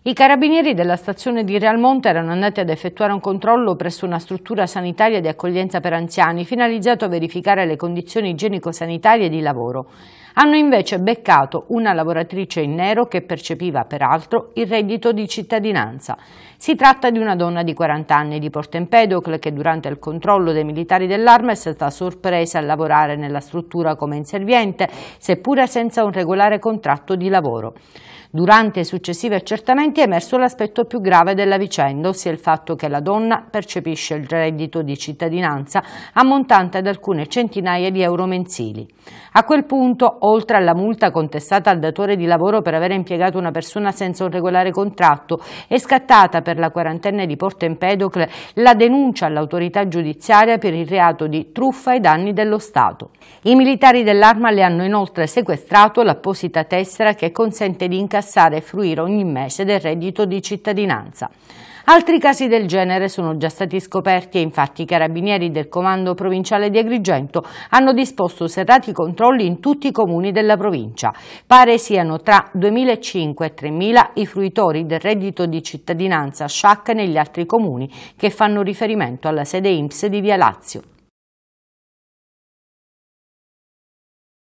I carabinieri della stazione di Realmonte erano andati ad effettuare un controllo presso una struttura sanitaria di accoglienza per anziani finalizzato a verificare le condizioni igienico-sanitarie di lavoro. Hanno invece beccato una lavoratrice in nero che percepiva peraltro il reddito di cittadinanza. Si tratta di una donna di 40 anni di Porto Empedocle che durante il controllo dei militari dell'arma è stata sorpresa a lavorare nella struttura come inserviente, seppure senza un regolare contratto di lavoro. Durante i successivi accertamenti è emerso l'aspetto più grave della vicenda, ossia il fatto che la donna percepisce il reddito di cittadinanza ammontante ad alcune centinaia di euro mensili. A quel punto, oltre alla multa contestata al datore di lavoro per aver impiegato una persona senza un regolare contratto, è scattata per la quarantenne di Porto Empedocle la denuncia all'autorità giudiziaria per il reato di truffa ai danni dello Stato. I militari dell'arma le hanno inoltre sequestrato l'apposita tessera che consente di incassare e fruire ogni mese del reddito di cittadinanza. Altri casi del genere sono già stati scoperti e infatti i carabinieri del Comando Provinciale di Agrigento hanno disposto serrati controlli in tutti i comuni della provincia. Pare siano tra 2.500 e 3.000 i fruitori del reddito di cittadinanza SHAC negli altri comuni che fanno riferimento alla sede IMSS di Via Lazio.